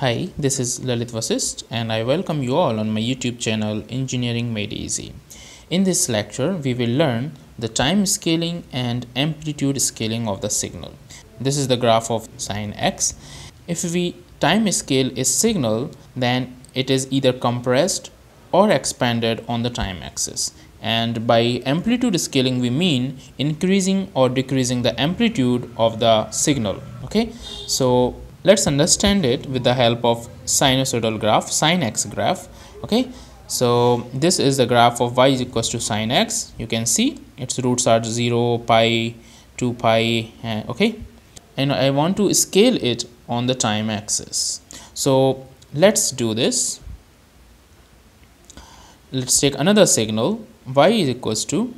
Hi, this is Lalit Vasist and I welcome you all on my YouTube channel Engineering Made Easy. In this lecture, we will learn the time scaling and amplitude scaling of the signal. This is the graph of sine x. If we time scale a signal, then it is either compressed or expanded on the time axis. And by amplitude scaling, we mean increasing or decreasing the amplitude of the signal. Okay, so let's understand it with the help of sinusoidal graph sine x graph okay? So this is the graph of y is equals to sine x. You can see its roots are 0 pi 2 pi uh, okay? And i want to scale it on the time axis. So let's do this. Let's take another signal. Y is equals to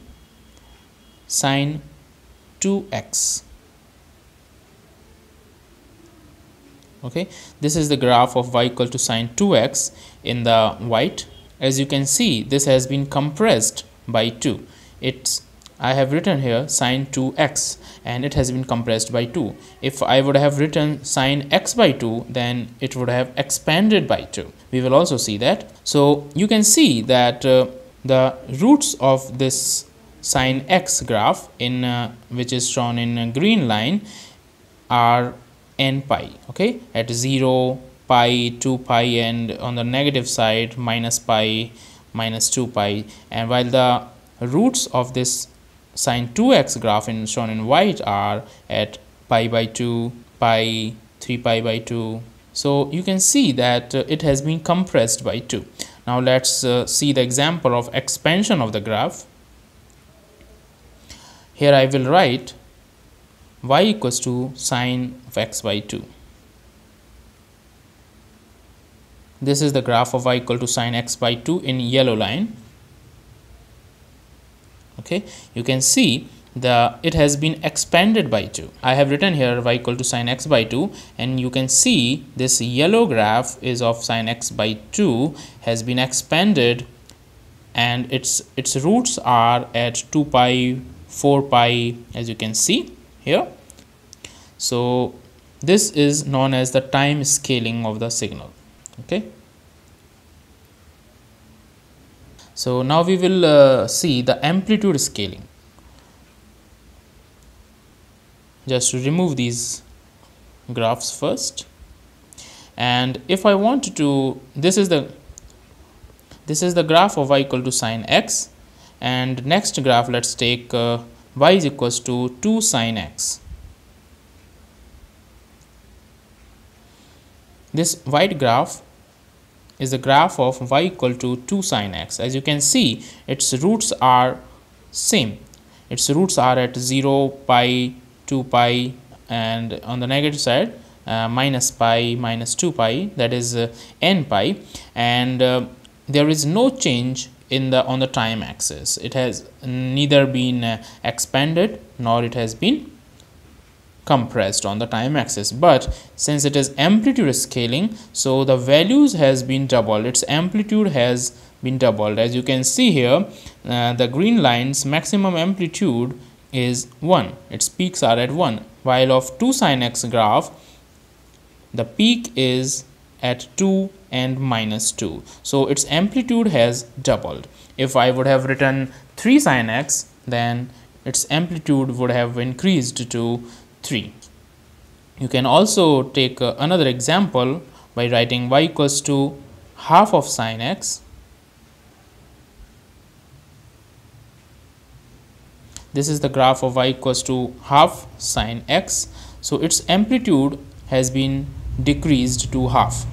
sine 2x okay? This is the graph of y equal to sine 2x in the white. As you can see this has been compressed by 2 it's I have written here sine 2x and it has been compressed by 2 if I would have written sine x by 2 then it would have expanded by 2 we will also see that. So you can see that uh, the roots of this sine x graph in uh, which is shown in a green line are n pi okay? At 0 pi 2 pi and on the negative side minus pi minus 2 pi. And while the roots of this sine 2x graph in shown in white are at pi by 2 pi 3 pi by 2 so you can see that uh, it has been compressed by 2 now let's uh, see the example of expansion of the graph. Here i will write y equals to sine of x by 2. This is the graph of y equal to sine x by 2 in yellow line. Okay, you can see the it has been expanded by 2. I have written here y equal to sine x by 2 and you can see this yellow graph is of sine x by 2 has been expanded and its its roots are at 2 pi 4 pi as you can see here. So this is known as the time scaling of the signal okay? So now we will uh, see the amplitude scaling. Just to remove these graphs first. And if I want to this is the this is the graph of y equal to sine x. And next graph let's take uh, y is equals to 2 sine x. This white graph is the graph of y equal to 2 sine x. As you can see its roots are same. Its roots are at 0 pi 2 pi and on the negative side uh, minus pi minus 2 pi that is uh, n pi. And uh, there is no change in the on the time axis. It has neither been uh, expanded nor it has been compressed on the time axis. But since it is amplitude scaling so the values has been doubled. Its amplitude has been doubled. As you can see here uh, the green lines maximum amplitude is 1 its peaks are at 1 while of 2 sine x graph the peak is at 2 and minus 2 so its amplitude has doubled. If i would have written 3 sine x then its amplitude would have increased to 3 you can also take uh, another example by writing y equals to half of sine x. This is the graph of y equals to half sine x. So its amplitude has been decreased to half.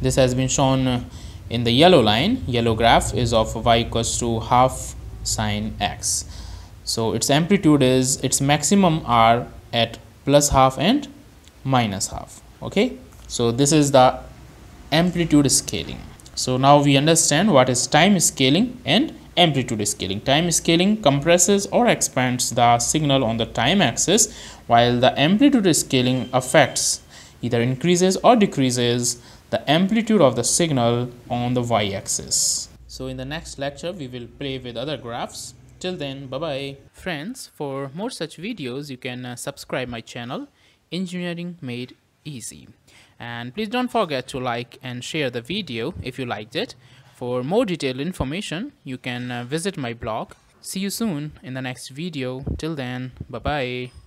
This has been shown in the yellow line. Yellow graph is of y equals to half sine x. So its amplitude is its maximum are at plus half and minus half. Okay? So this is the amplitude scaling. So now we understand what is time scaling and amplitude scaling. Time scaling compresses or expands the signal on the time axis while the amplitude scaling affects either increases or decreases the amplitude of the signal on the y-axis so in the next lecture we will play with other graphs Till then, bye-bye. Friends, for more such videos, you can uh, subscribe my channel, Engineering Made easy. And please don't forget to like and share the video if you liked it. For more detailed information, you can uh, visit my blog. See you soon in the next video. Till then, bye bye.